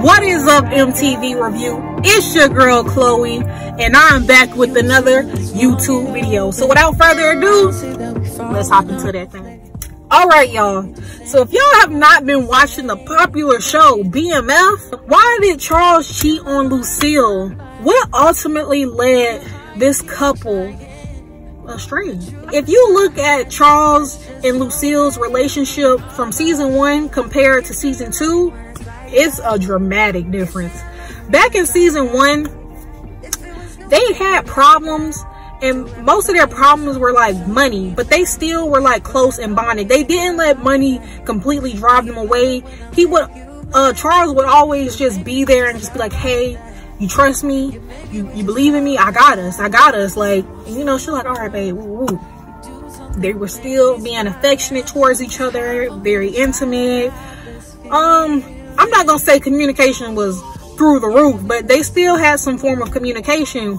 What is up, MTV Review? It's your girl, Chloe, and I'm back with another YouTube video. So without further ado, let's hop into that thing. All right, y'all. So if y'all have not been watching the popular show, BMF, why did Charles cheat on Lucille? What ultimately led this couple astray. If you look at Charles and Lucille's relationship from season one compared to season two, it's a dramatic difference. Back in season one, they had problems and most of their problems were like money, but they still were like close and bonded. They didn't let money completely drive them away. He would, uh, Charles would always just be there and just be like, hey, you trust me, you, you believe in me, I got us, I got us. Like, you know, she's like, all right, babe, woo, woo. They were still being affectionate towards each other, very intimate. Um, I'm not gonna say communication was through the roof, but they still had some form of communication.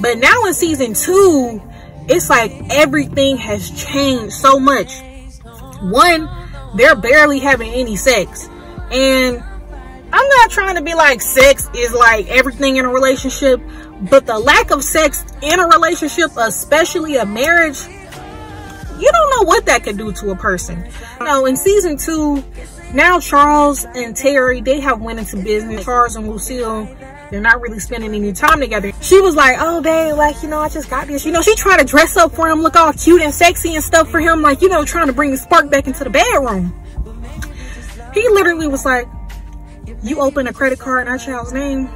But now in season two, it's like everything has changed so much. One, they're barely having any sex. And I'm not trying to be like sex is like everything in a relationship, but the lack of sex in a relationship, especially a marriage, you don't know what that could do to a person. You know, in season two, now Charles and Terry, they have went into business. Charles and Lucille, they're not really spending any time together. She was like, oh, babe, like, you know, I just got this. You know, she tried to dress up for him, look all cute and sexy and stuff for him. Like, you know, trying to bring the spark back into the bedroom. He literally was like, you open a credit card in our child's name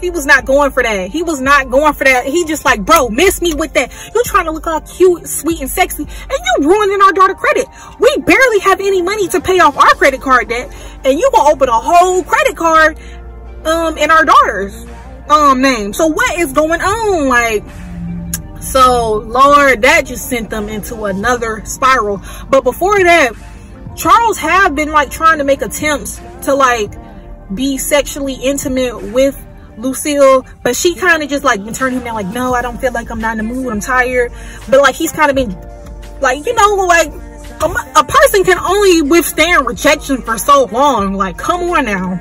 he was not going for that. He was not going for that. He just like bro miss me with that. You trying to look all cute sweet and sexy and you ruining our daughter credit. We barely have any money to pay off our credit card debt and you gonna open a whole credit card um in our daughter's um name. So what is going on? Like so lord that just sent them into another spiral. But before that charles have been like trying to make attempts to like be sexually intimate with Lucille, but she kind of just like turning him down, like, no, I don't feel like I'm not in the mood, I'm tired. But like, he's kind of been like, you know, like a, a person can only withstand rejection for so long. Like, come on now.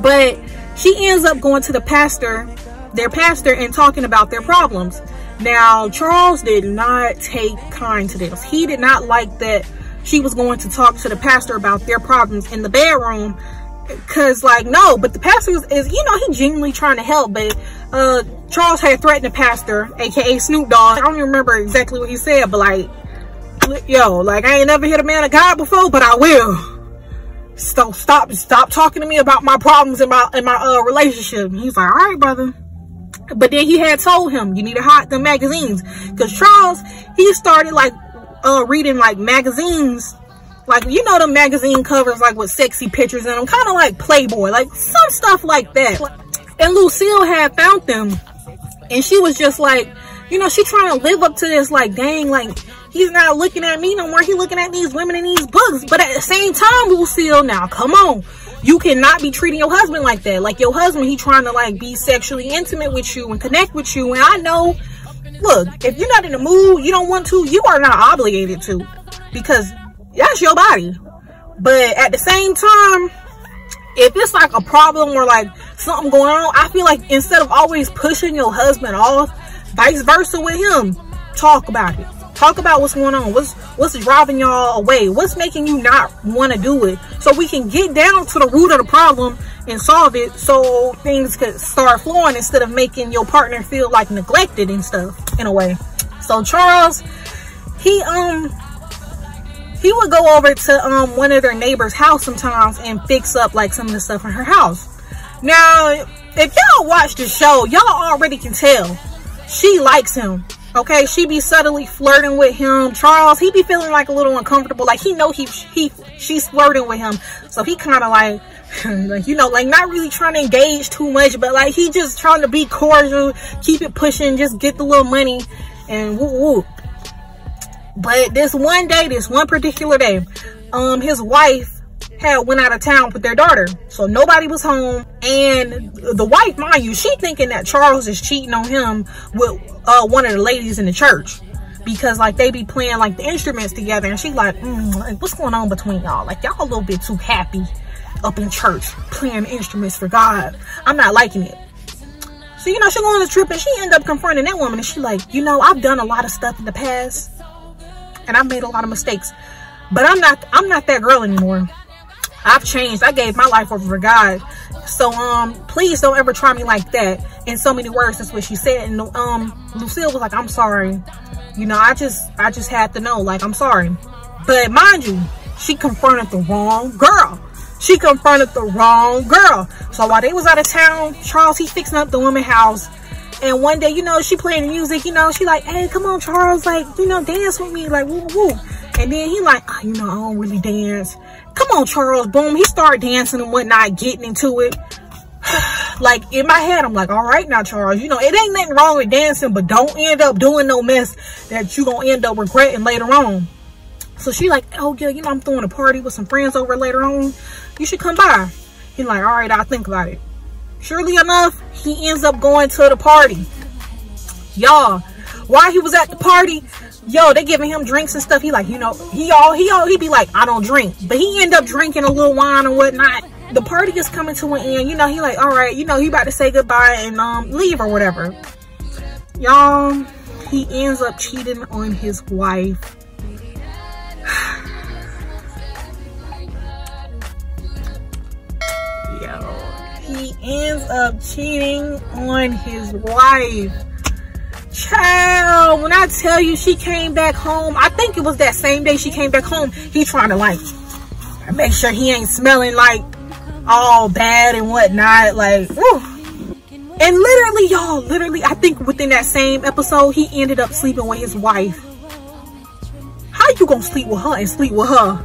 But she ends up going to the pastor, their pastor, and talking about their problems. Now, Charles did not take kind to this. He did not like that she was going to talk to the pastor about their problems in the bedroom Cause like no, but the pastor is, is, you know he genuinely trying to help, but uh Charles had threatened the pastor, aka Snoop Dogg. I don't even remember exactly what he said, but like yo, like I ain't never hit a man of God before, but I will. So stop stop talking to me about my problems in my in my uh relationship. And he's like, all right, brother. But then he had told him you need to hide the magazines. Cause Charles, he started like uh reading like magazines like you know the magazine covers like with sexy pictures in them kind of like playboy like some stuff like that. And lucille had found them and she was just like you know she trying to live up to this like dang like he's not looking at me no more he looking at these women in these books. But at the same time lucille now come on. You cannot be treating your husband like that. Like your husband he trying to like be sexually intimate with you and connect with you. And i know look if you're not in the mood you don't want to you are not obligated to. Because that's your body. But at the same time, if it's like a problem or like something going on, I feel like instead of always pushing your husband off, vice versa with him, talk about it. Talk about what's going on. What's what's driving y'all away? What's making you not want to do it? So we can get down to the root of the problem and solve it so things could start flowing instead of making your partner feel like neglected and stuff in a way. So Charles, he um he would go over to um, one of their neighbors' house sometimes and fix up like some of the stuff in her house. Now, if y'all watch the show, y'all already can tell she likes him. Okay, she be subtly flirting with him. Charles, he be feeling like a little uncomfortable. Like he know he he she's flirting with him, so he kind of like, you know, like not really trying to engage too much, but like he just trying to be cordial, keep it pushing, just get the little money, and woo woo. But this one day, this one particular day, um, his wife had went out of town with their daughter. So nobody was home. And the wife, mind you, she thinking that Charles is cheating on him with uh, one of the ladies in the church. Because like they be playing like the instruments together. And she like, mm, what's going on between y'all? Like y'all a little bit too happy. up in church playing instruments for God. I'm not liking it. So, you know, she go on the trip and she end up confronting that woman and she like, you know, I've done a lot of stuff in the past and I've made a lot of mistakes. But I'm not I'm not that girl anymore. I've changed. I gave my life over for God. So um please don't ever try me like that. In so many words, that's what she said. And um Lucille was like, I'm sorry. You know, I just I just had to know. Like, I'm sorry. But mind you, she confronted the wrong girl. She confronted the wrong girl. So while they was out of town, Charles, he fixing up the woman house. And one day, you know, she playing music, you know, she like, hey, come on, Charles, like, you know, dance with me, like, woo, woo. And then he like, oh, you know, I don't really dance. Come on, Charles. Boom. He started dancing and whatnot, getting into it. like in my head, I'm like, all right now, Charles, you know, it ain't nothing wrong with dancing, but don't end up doing no mess that you gonna end up regretting later on. So she like, oh yeah, you know, I'm throwing a party with some friends over later on. You should come by. He like, all right, I'll think about it. Surely enough, he ends up going to the party. Y'all, while he was at the party, yo, they giving him drinks and stuff. He like, you know, he all he all he be like, I don't drink, but he end up drinking a little wine and whatnot. The party is coming to an end. You know, he like, all right, you know, he about to say goodbye and um leave or whatever. Y'all, he ends up cheating on his wife. Ends up cheating on his wife. Child, when I tell you she came back home, I think it was that same day she came back home, he trying to like make sure he ain't smelling like all bad and whatnot. Like, whew. And literally, y'all, literally, I think within that same episode, he ended up sleeping with his wife. How you gonna sleep with her and sleep with her?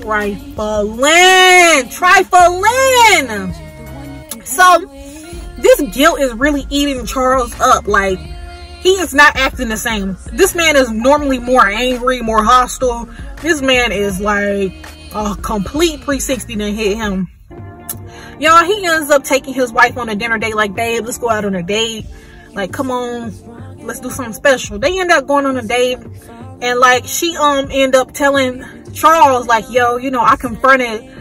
Trifling, trifling. So, this guilt is really eating Charles up. Like, he is not acting the same. This man is normally more angry, more hostile. This man is like a complete 360 to hit him. Y'all, he ends up taking his wife on a dinner date like, babe, let's go out on a date. Like, come on, let's do something special. They end up going on a date and like she um end up telling Charles like, yo, you know, I confronted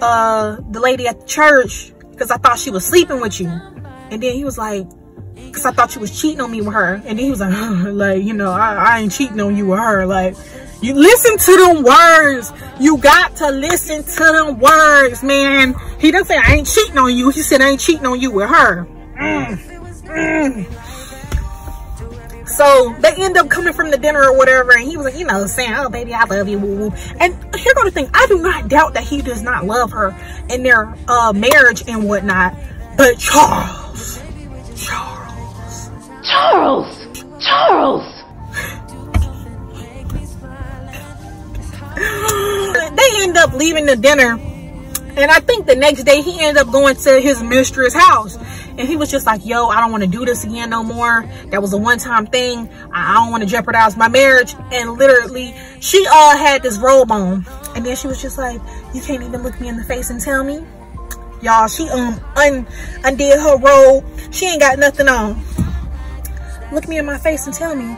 uh the lady at the church because I thought she was sleeping with you. And then he was like, because I thought you was cheating on me with her. And then he was like, like, you know, I, I ain't cheating on you with her. Like, you listen to them words. You got to listen to them words, man. He didn't say, I ain't cheating on you. He said, I ain't cheating on you with her. Mm. Mm. So they end up coming from the dinner or whatever, and he was like, you know, saying, "Oh, baby, I love you." Woo woo. And here go the thing: I do not doubt that he does not love her in their uh, marriage and whatnot. But Charles, Charles, Charles, Charles. they end up leaving the dinner and I think the next day he ended up going to his mistress house and he was just like, yo, I don't want to do this again no more. That was a one-time thing. I don't want to jeopardize my marriage. And literally she uh had this robe on and then she was just like, you can't even look me in the face and tell me. Y'all, she um un undid her robe. She ain't got nothing on. Look me in my face and tell me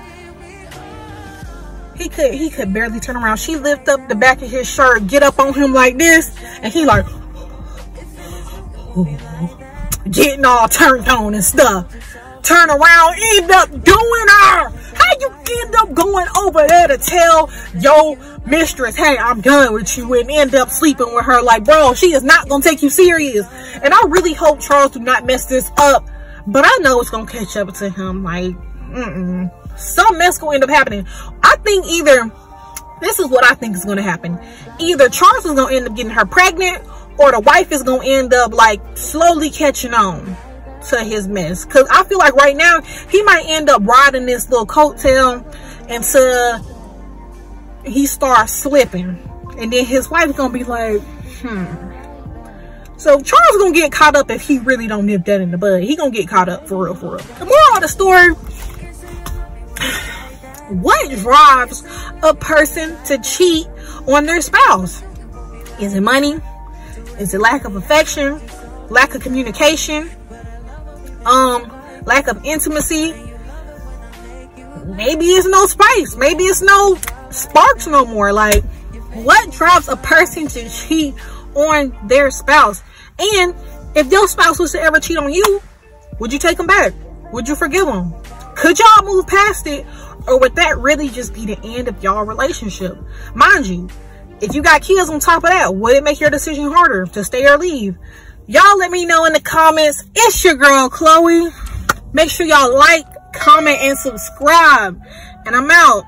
he could he could barely turn around. She lift up the back of his shirt, get up on him like this, and he like getting all turned on and stuff. Turn around, end up doing her. How you end up going over there to tell your mistress, hey, I'm done with you and end up sleeping with her like, bro, she is not going to take you serious. And I really hope Charles do not mess this up. But I know it's going to catch up to him. Like, mm-mm some mess gonna end up happening. I think either, this is what I think is gonna happen. Either Charles is gonna end up getting her pregnant or the wife is gonna end up like slowly catching on to his mess. Cause I feel like right now he might end up riding this little coattail until he starts slipping. And then his wife's gonna be like, hmm. So Charles gonna get caught up if he really don't nip that in the bud. He gonna get caught up for real, for real. The moral of the story what drives a person to cheat on their spouse? Is it money? Is it lack of affection? Lack of communication? Um, lack of intimacy? Maybe it's no spice. Maybe it's no sparks no more. Like, what drives a person to cheat on their spouse. And if your spouse was to ever cheat on you, would you take them back? Would you forgive them? Could y'all move past it? Or would that really just be the end of y'all relationship? Mind you, if you got kids on top of that, would it make your decision harder to stay or leave? Y'all let me know in the comments. It's your girl, Chloe. Make sure y'all like, comment, and subscribe. And I'm out.